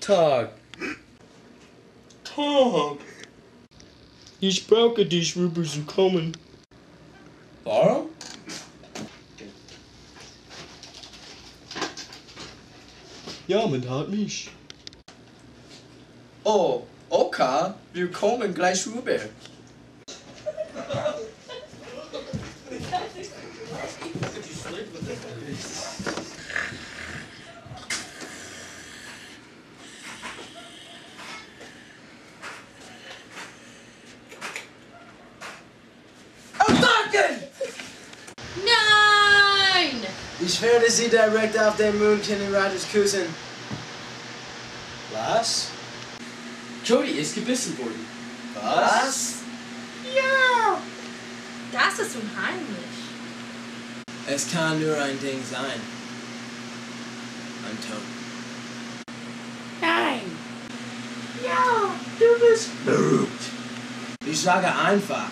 Tag. Tag. Ich brauche dich rüber zu kommen. Warum? Ja, man hat mich. Oh, okay. Wir kommen gleich rüber. Ich werde Sie direkt auf den Moon Kenny Rogers küssen. Was? Jody ist gebissen worden. Was? Ja! Das ist unheimlich. Es kann nur ein Ding sein. Ein Ton. Nein! Ja, du bist Verrückt. Ich sage einfach,